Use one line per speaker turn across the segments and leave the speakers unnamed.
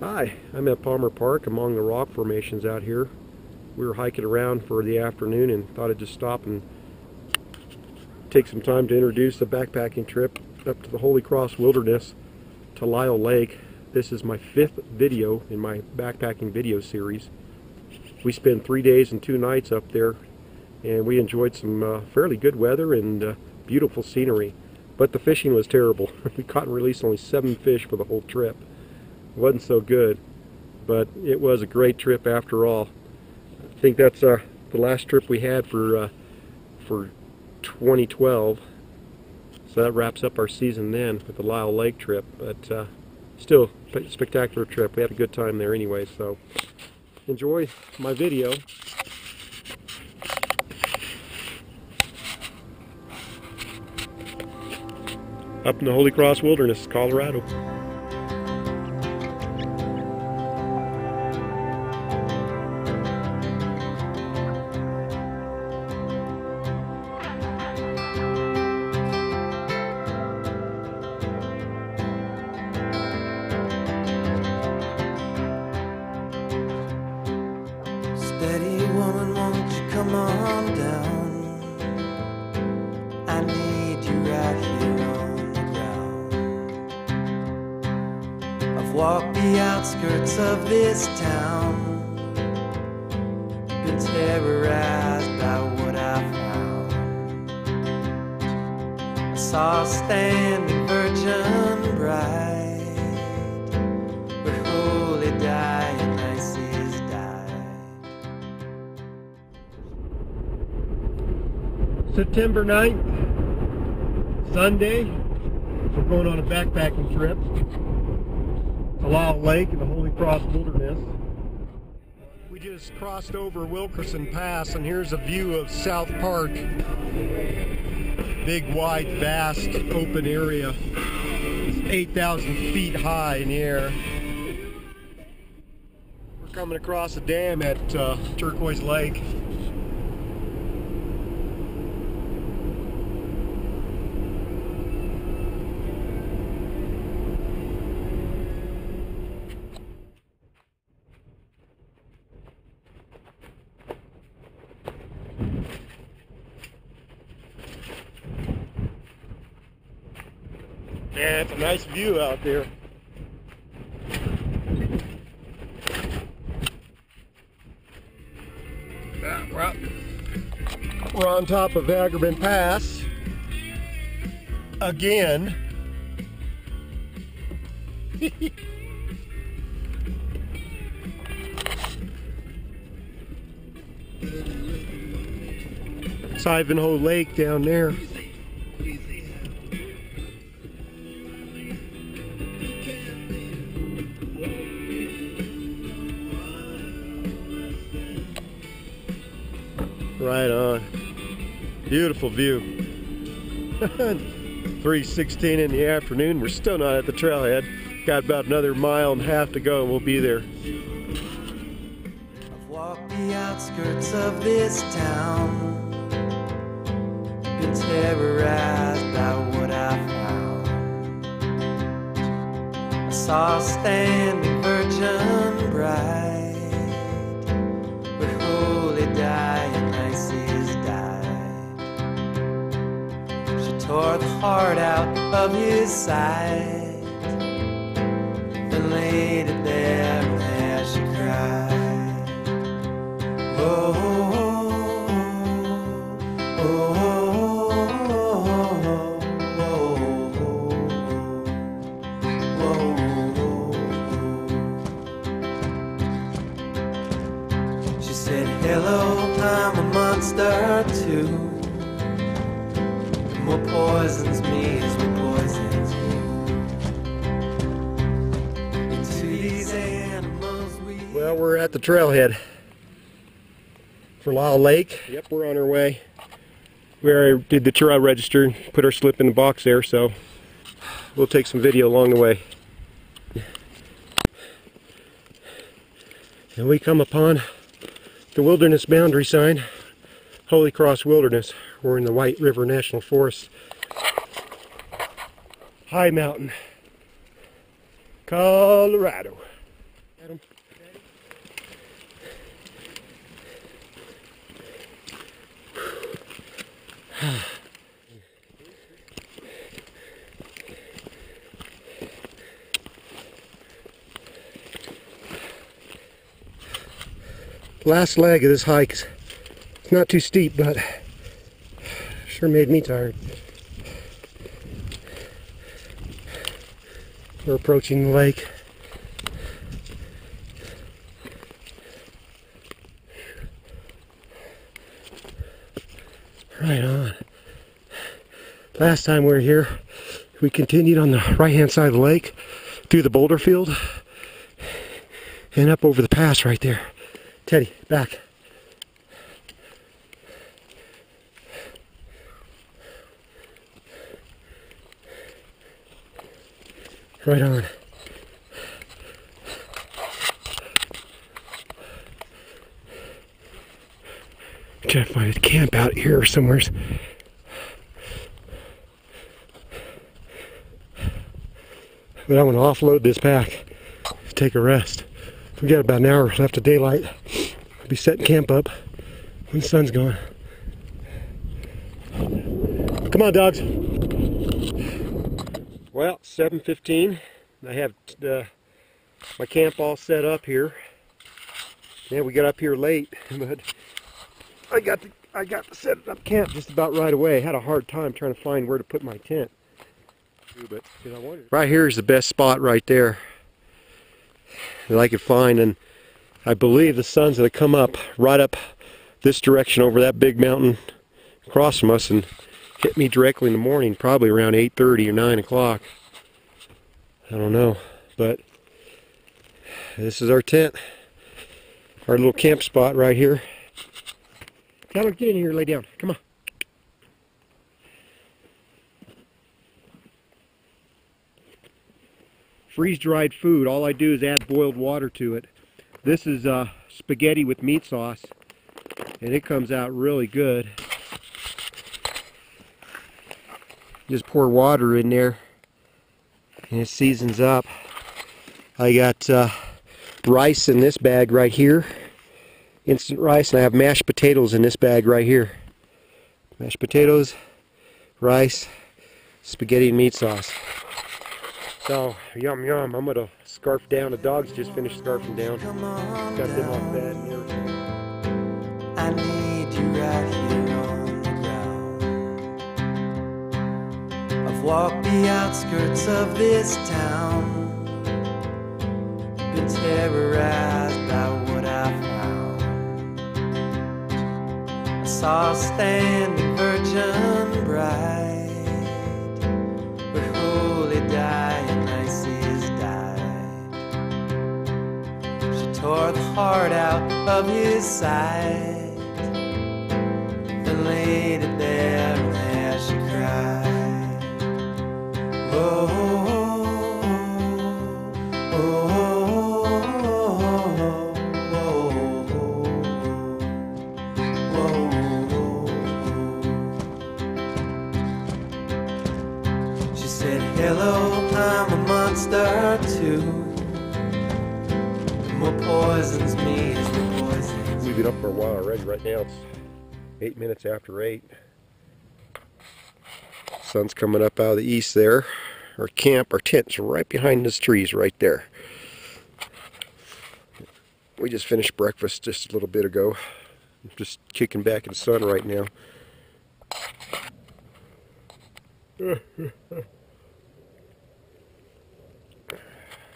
Hi, I'm at Palmer Park among the rock formations out here. We were hiking around for the afternoon and thought I'd just stop and take some time to introduce the backpacking trip up to the Holy Cross Wilderness to Lyle Lake. This is my fifth video in my backpacking video series. We spent three days and two nights up there and we enjoyed some uh, fairly good weather and uh, beautiful scenery. But the fishing was terrible. we caught and released only seven fish for the whole trip. Wasn't so good, but it was a great trip after all. I think that's uh, the last trip we had for uh, for 2012. So that wraps up our season then with the Lyle Lake trip. But uh, still, spectacular trip. We had a good time there anyway. So enjoy my video. Up in the Holy Cross Wilderness, Colorado. September 9th, Sunday. We're going on a backpacking trip to Lyle Lake in the Holy Cross Wilderness. We just crossed over Wilkerson Pass and here's a view of South Park. Big, wide, vast, open area. It's 8,000 feet high in the air. We're coming across a dam at uh, Turquoise Lake. Yeah, it's a nice view out there. Yeah, well, we're on top of Hagerman Pass again. it's Ivanhoe Lake down there. Beautiful view. 3.16 in the afternoon. We're still not at the trailhead. Got about another mile and a half to go and we'll be there.
I've walked the outskirts of this town, been terrorized by what I found. I saw a standing virgin bride, tore the heart out of his side, then laid
Lake. Yep, we're on our way. We already did the trail register, put our slip in the box there, so we'll take some video along the way. And we come upon the wilderness boundary sign, Holy Cross Wilderness. We're in the White River National Forest. High Mountain, Colorado. Last leg of this hike is not too steep, but sure made me tired. We're approaching the lake. Right on. Last time we were here, we continued on the right hand side of the lake through the boulder field and up over the pass right there. Teddy, back. Right on. Trying to find a camp out here or somewhere. But I'm to offload this pack, take a rest. We got about an hour left of daylight. I'll be setting camp up when the sun's gone. Come on, dogs. Well, 7:15. I have uh, my camp all set up here. Yeah, we got up here late, but I got to I got to set up camp just about right away. I had a hard time trying to find where to put my tent. But right here is the best spot right there that I could find, and I believe the sun's gonna come up right up this direction over that big mountain across from us and hit me directly in the morning, probably around 8:30 or 9 o'clock. I don't know, but this is our tent, our little camp spot right here. Tyler, get in here, lay down. Come on. Freeze-dried food. All I do is add boiled water to it. This is uh, spaghetti with meat sauce, and it comes out really good. Just pour water in there, and it seasons up. I got uh, rice in this bag right here instant rice and I have mashed potatoes in this bag right here. Mashed potatoes, rice, spaghetti and meat sauce. So, yum yum, I'm gonna scarf down. The dogs just finished scarfing down. Got them off bed and everything.
I need you right here on the ground. I've walked the outskirts of this town, been terrorized by what I found. I saw a standing virgin bride, heart out of his sight. then laid it there, and there she cried. Oh,
for a while already. Right now it's eight minutes after eight. Sun's coming up out of the east there. Our camp, our tent's right behind those trees right there. We just finished breakfast just a little bit ago. Just kicking back in the sun right now.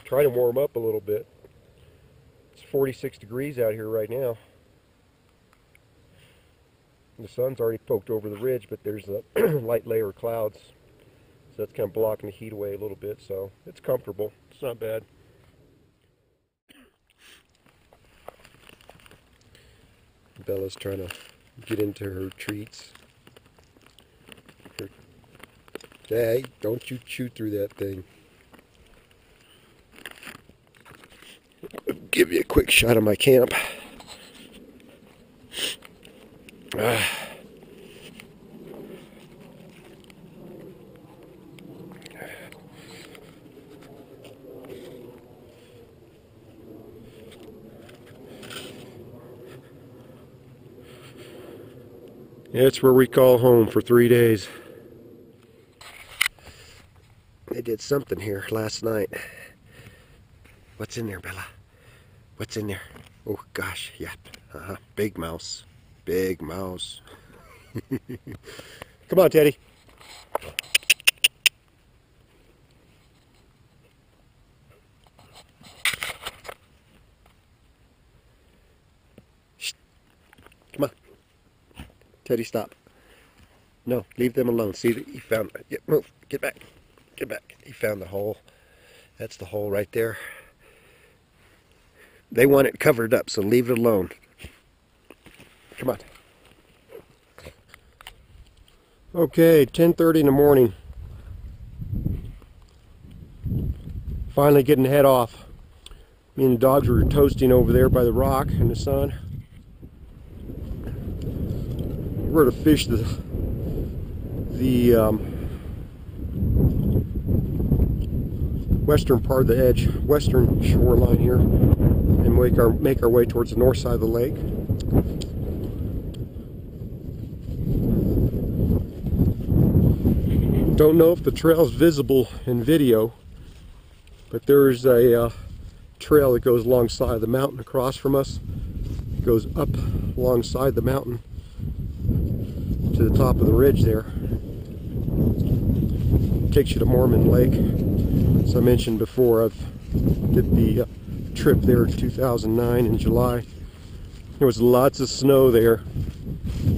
Try to warm up a little bit. It's 46 degrees out here right now. The sun's already poked over the ridge, but there's a light layer of clouds. So that's kind of blocking the heat away a little bit, so it's comfortable. It's not bad. Bella's trying to get into her treats. Hey, don't you chew through that thing. Give you a quick shot of my camp. Ugh. That's where we call home for three days. They did something here last night. What's in there, Bella? What's in there? Oh, gosh, yep. Uh -huh. Big mouse. Big mouse. Come on, Teddy. Come on. Teddy, stop. No, leave them alone. See, that he found. Yeah, move. Get back. Get back. He found the hole. That's the hole right there. They want it covered up, so leave it alone. Come on. Okay, 10:30 in the morning. Finally getting the head off. Me and the dogs were toasting over there by the rock in the sun. We're to fish the the um, western part of the edge, western shoreline here, and make our make our way towards the north side of the lake. Don't know if the trail's visible in video, but there's a uh, trail that goes alongside the mountain across from us. It goes up alongside the mountain to the top of the ridge there. Takes you to Mormon Lake. As I mentioned before, I've did the uh, trip there in 2009 in July. There was lots of snow there.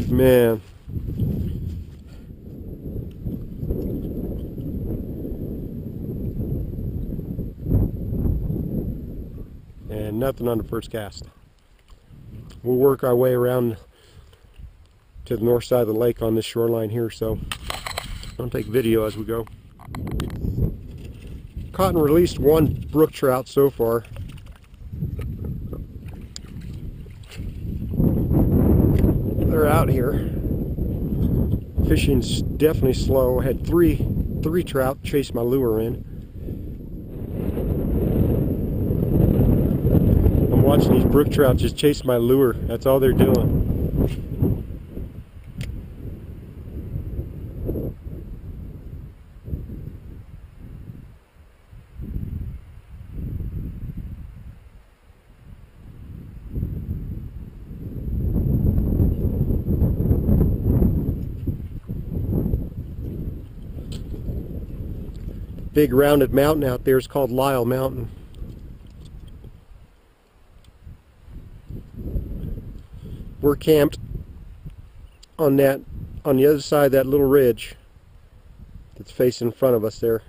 Man. And nothing on the first cast. We'll work our way around to the north side of the lake on this shoreline here, so I'll take video as we go. Caught and released one brook trout so far. They're out here. Fishing's definitely slow. I had three three trout chase my lure in. I'm watching these brook trout just chase my lure. That's all they're doing. big rounded mountain out there is called Lyle Mountain. We're camped on that on the other side of that little ridge that's facing in front of us there.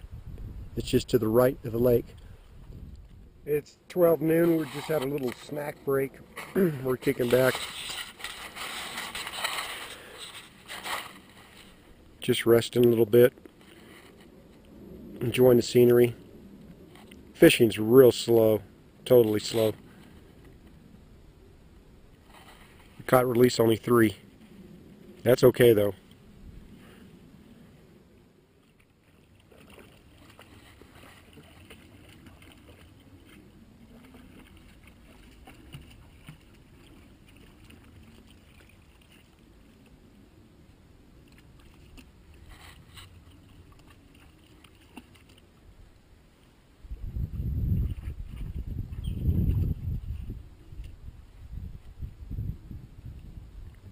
It's just to the right of the lake. It's 12 noon. We just had a little snack break. We're kicking back. Just resting a little bit enjoying the scenery. Fishing's real slow, totally slow. Caught release only three. That's okay though.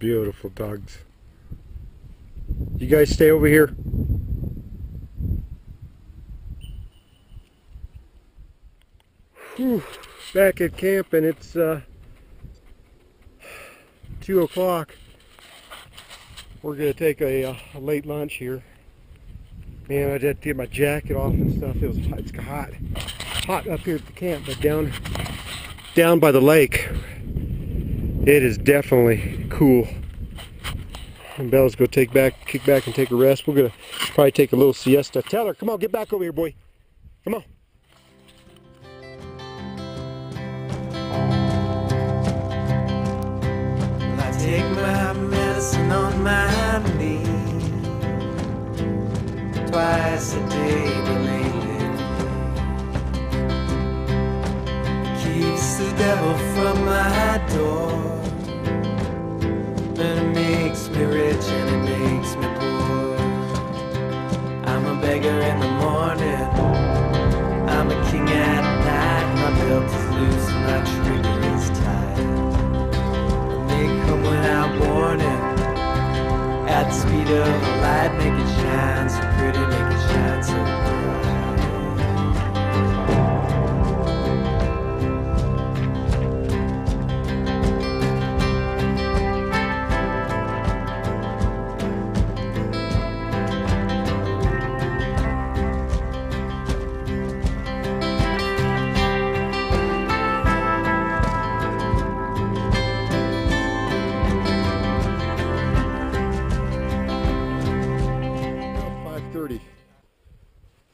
Beautiful dogs. You guys stay over here. Whew. Back at camp and it's uh, 2 o'clock. We're going to take a, uh, a, late lunch here. Man, I had to get my jacket off and stuff. It was it's hot. Hot up here at the camp, but down down by the lake, it is definitely cool. And Bella's go take back, kick back and take a rest. We're gonna probably take a little siesta. Teller, come on, get back over here, boy. Come on.
Take my medicine on my knee twice a day, but keeps the devil from my door and it makes me rich and it makes me poor. I'm a beggar in the morning. I'm a king at night. My belt is loose and my trigger is tight. And they come without warning. At the speed of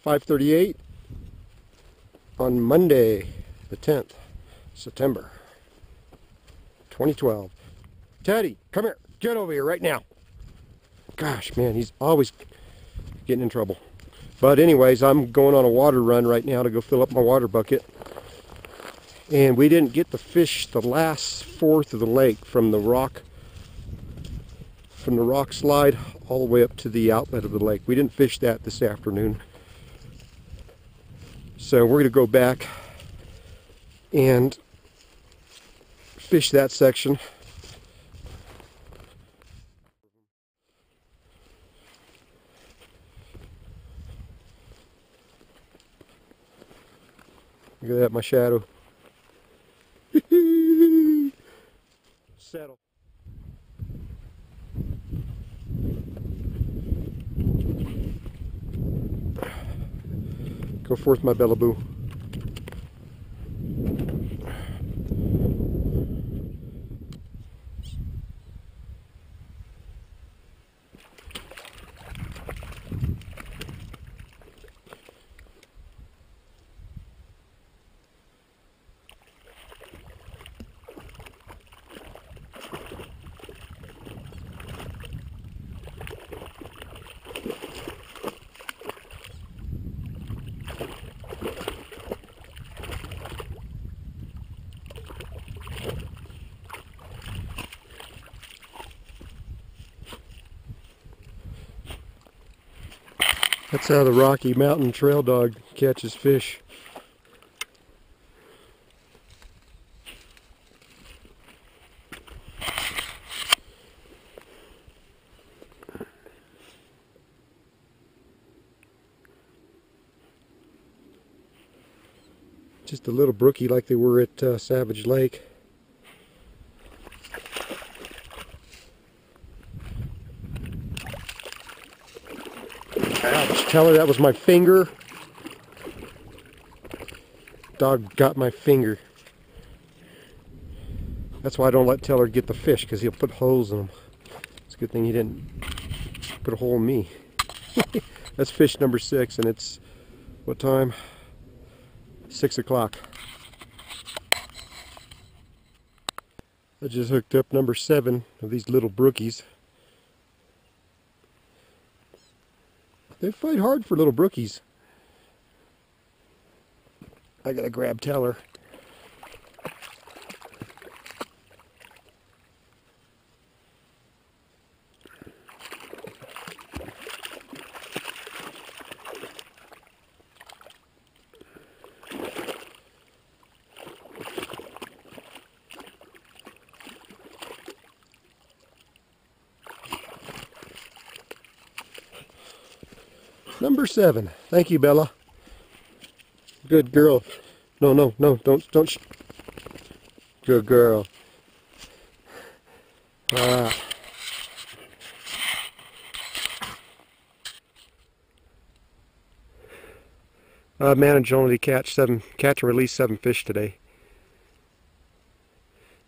5.38 on Monday, the 10th, September 2012. Teddy, come here. Get over here right now. Gosh, man, he's always getting in trouble. But anyways, I'm going on a water run right now to go fill up my water bucket. And we didn't get the fish the last fourth of the lake from the rock from the rock slide all the way up to the outlet of the lake. We didn't fish that this afternoon. So we're going to go back and fish that section. Look at that, my shadow. Settle. Go forth, my bellaboo. That's how the Rocky Mountain Trail Dog catches fish. Just a little brookie like they were at uh, Savage Lake. Tell her that was my finger. Dog got my finger. That's why I don't let Teller get the fish, because he'll put holes in them. It's a good thing he didn't put a hole in me. That's fish number six, and it's, what time? Six o'clock. I just hooked up number seven of these little brookies. They fight hard for little brookies. I gotta grab Teller. Number seven. Thank you, Bella. Good girl. No, no, no, don't, don't. Good girl. Ah. I managed only to catch seven, catch and release seven fish today.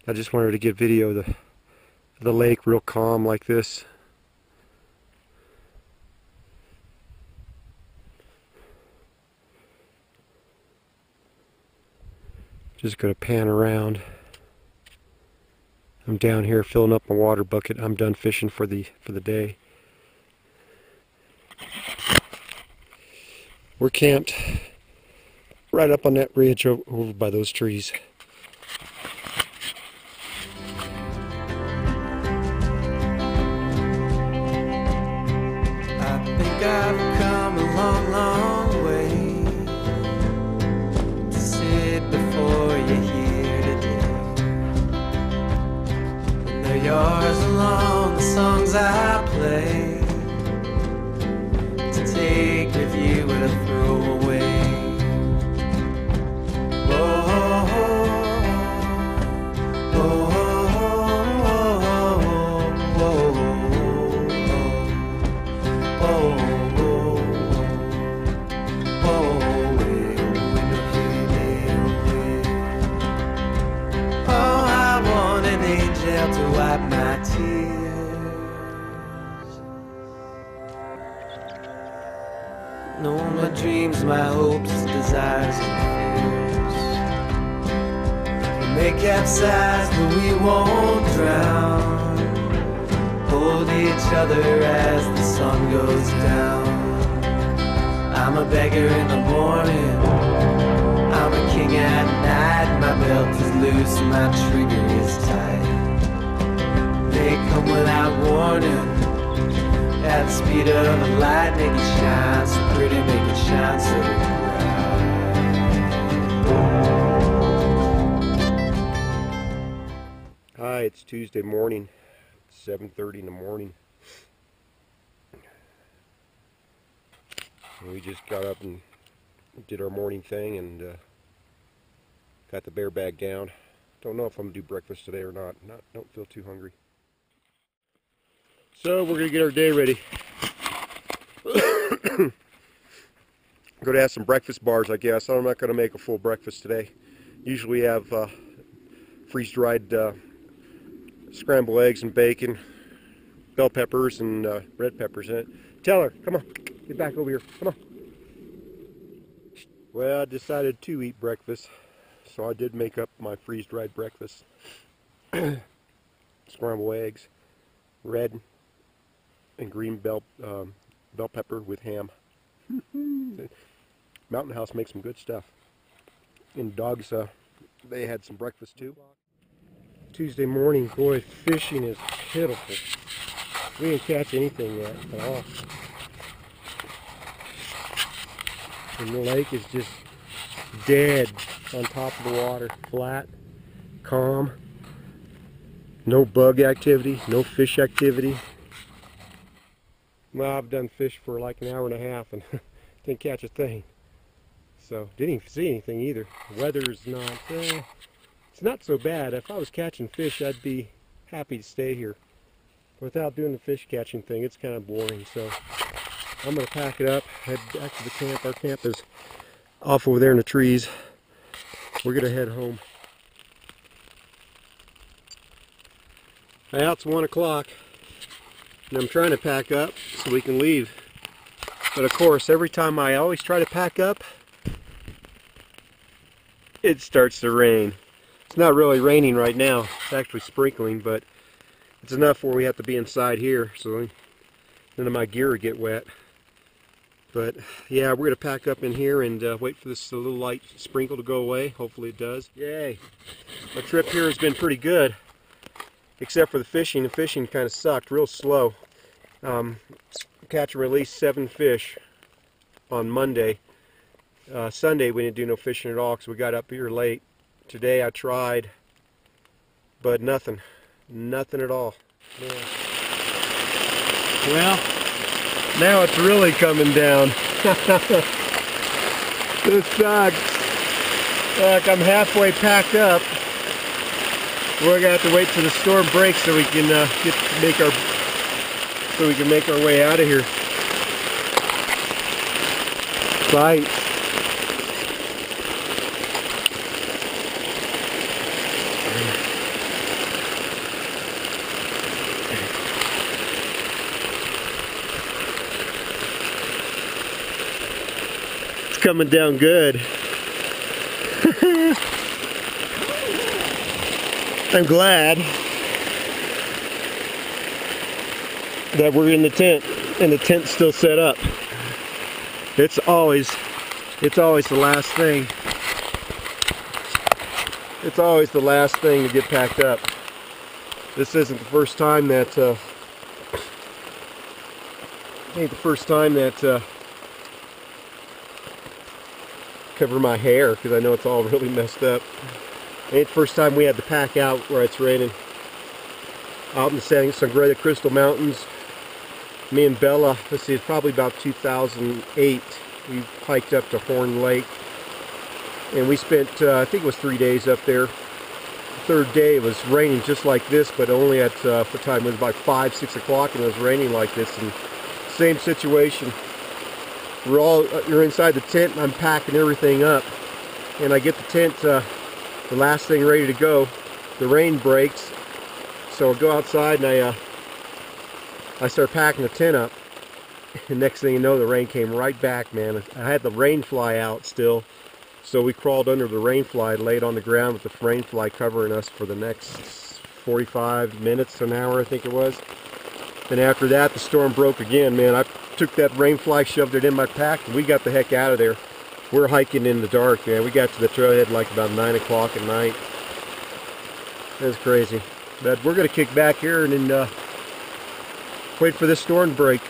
I just wanted to get video of the, the lake real calm like this. Just gonna pan around. I'm down here filling up my water bucket. I'm done fishing for the for the day. We're camped right up on that ridge over by those trees.
I play my hopes, desires, and fears. We may capsize, but we won't drown. Hold each other as the sun goes down. I'm a beggar in the morning. I'm a king at night. My belt is loose, and my trigger is tight. They come without warning. At the speed of a light, make it shine so pretty, it
Hi, it's Tuesday morning, 7.30 in the morning. We just got up and did our morning thing and uh, got the bear bag down. Don't know if I'm going to do breakfast today or not. not. Don't feel too hungry. So we're going to get our day ready. Go to have some breakfast bars, I guess. I'm not going to make a full breakfast today. Usually have uh, freeze-dried uh, scrambled eggs and bacon, bell peppers and uh, red peppers in it. Teller, come on, get back over here, come on. Well, I decided to eat breakfast, so I did make up my freeze-dried breakfast. Scrambled eggs, red and green bell um, bell pepper with ham. Mountain House makes some good stuff. And dogs, uh, they had some breakfast too. Tuesday morning, boy, fishing is pitiful. We didn't catch anything yet at all. And the lake is just dead on top of the water, flat, calm. No bug activity, no fish activity. Well, I've done fish for like an hour and a half and didn't catch a thing. So, didn't even see anything either. The weather's not, uh, it's not so bad. If I was catching fish, I'd be happy to stay here. Without doing the fish catching thing, it's kind of boring. So, I'm going to pack it up, head back to the camp. Our camp is off over there in the trees. We're going to head home. Now it's 1 o'clock, and I'm trying to pack up so we can leave. But of course, every time I always try to pack up, it starts to rain. It's not really raining right now. It's actually sprinkling, but it's enough where we have to be inside here, so none of my gear would get wet. But yeah, we're going to pack up in here and uh, wait for this little light sprinkle to go away. Hopefully it does. Yay! My trip here has been pretty good, except for the fishing. The fishing kind of sucked, real slow. Um, catch and release seven fish on Monday. Uh, Sunday we didn't do no fishing at all because we got up here late. Today I tried, but nothing. Nothing at all. Yeah. Well, now it's really coming down. this sucks. Look, I'm halfway packed up. We're gonna have to wait till the storm breaks so we can uh, get make our so we can make our way out of here. Bye. It's coming down good. I'm glad that we're in the tent and the tent's still set up. It's always it's always the last thing. It's always the last thing to get packed up. This isn't the first time that uh, Ain't the first time that uh, cover my hair because I know it's all really messed up. Ain't the first time we had to pack out where it's raining. Out in the San Sangre de Cristo Mountains, me and Bella, let's see, it's probably about 2008. We hiked up to Horn Lake, and we spent, uh, I think it was three days up there. The third day it was raining just like this, but only at uh, what time? It was about five, six o'clock, and it was raining like this. And same situation. We're all uh, you're inside the tent, and I'm packing everything up, and I get the tent, uh, the last thing ready to go. The rain breaks, so I go outside and I uh, I start packing the tent up. And next thing you know, the rain came right back, man. I had the rain fly out still. So we crawled under the rain fly, laid on the ground with the rain fly covering us for the next 45 minutes an hour, I think it was. And after that, the storm broke again, man. I took that rain fly, shoved it in my pack, and we got the heck out of there. We're hiking in the dark, man. We got to the trailhead like about 9 o'clock at night. That's crazy. But we're going to kick back here and then uh, wait for this storm to break.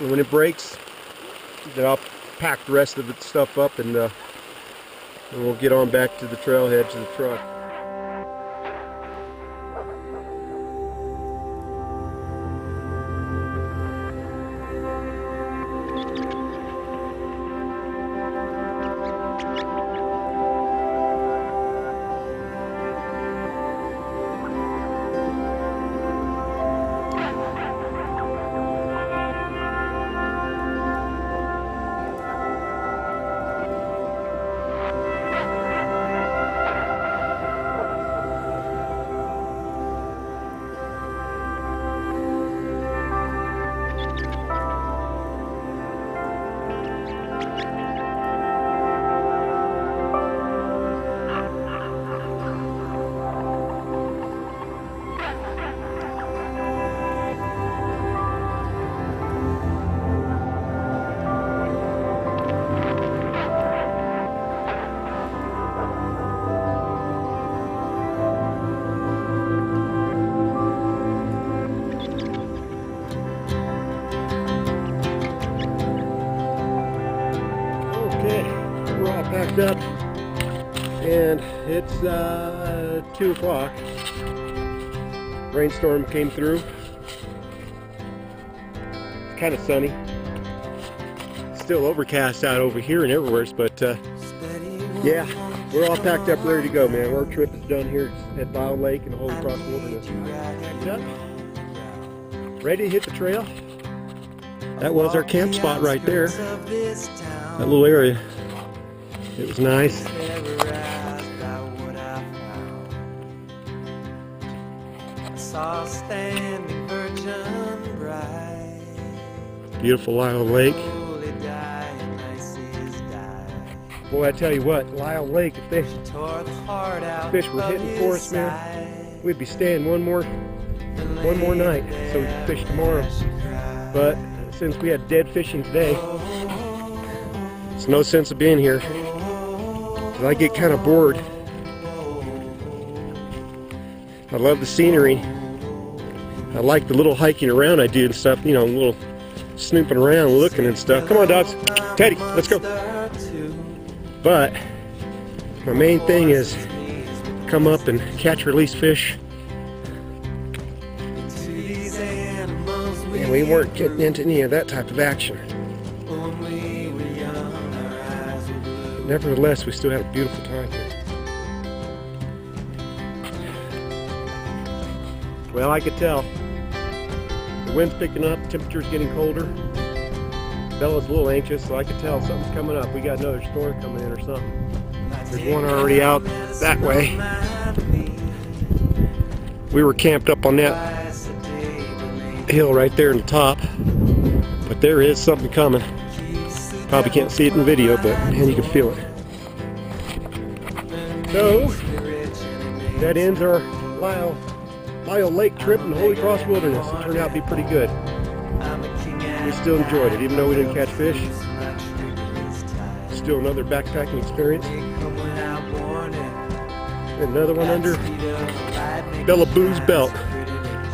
And when it breaks, then I'll pack the rest of the stuff up and, uh, and we'll get on back to the trailhead to the truck. It's uh, 2 o'clock. Rainstorm came through. It's kind of sunny. Still overcast out over here and everywhere, but uh, yeah, we're all packed up, ready to go, man. Our trip is done here at Lyle Lake and Holy Cross Wilderness. Ready to hit the trail. That was our camp spot right there. That little area. It was nice. Beautiful Lyle Lake. Boy, I tell you what, Lyle Lake, if they, Fish were hitting for us, man. we'd be staying one more, one more night so we could fish tomorrow. But since we had dead fishing today, it's no sense of being here. 'Cause I get kind of bored. I love the scenery. I like the little hiking around I do and stuff, you know, a little snooping around, looking and stuff. Come on, dogs. Teddy, let's go. But my main thing is come up and catch release fish. And we weren't getting into any of that type of action. Nevertheless, we still had a beautiful time here. Well, I could tell. Wind's picking up, temperature's getting colder. Bella's a little anxious, so I could tell something's coming up. We got another storm coming in or something. There's one already out that way. We were camped up on that hill right there in the top. But there is something coming. Probably can't see it in the video, but man, you can feel it. So, that ends our Lyle, mile lake trip in the Holy Cross Wilderness. It turned out to be pretty good. We still enjoyed it, even though we didn't catch fish. Still another backpacking experience. Another one under Bella Boo's belt.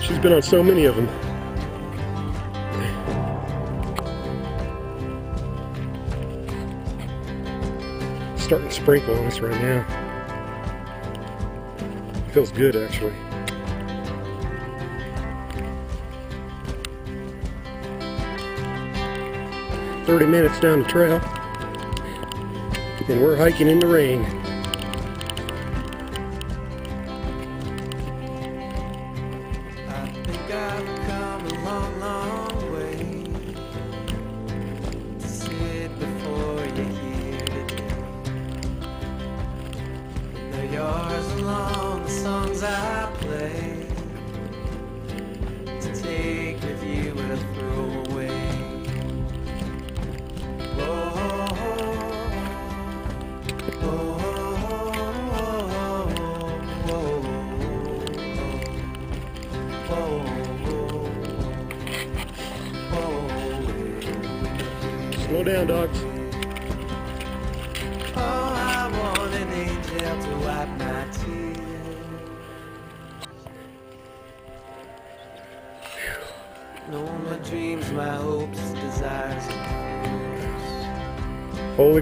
She's been on so many of them.
Starting to sprinkle on us right now. Feels good actually. Thirty minutes down the trail, and we're hiking in the rain.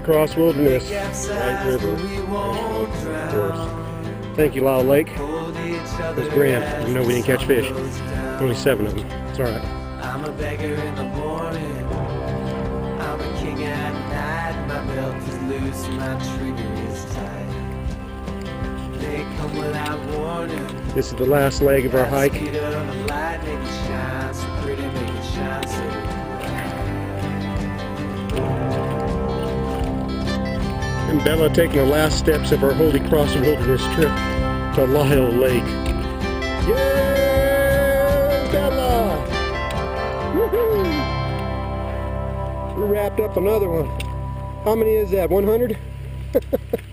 Cross Wilderness. White River,
but we won't
of course. Thank you, Lyle Lake.
Other
It's grand, even though we didn't catch fish.
sun goes down.
Only seven of them. It's all right.
I'm a beggar in the morning. I'm a king at night. My belt is loose, my trigger is tight. They come without warning.
This is the last leg of our hike. And Bella taking the last steps of our Holy Cross Wilderness trip to Lyle Lake. Yay, Bella! Woohoo! We wrapped up another one. How many is that? 100?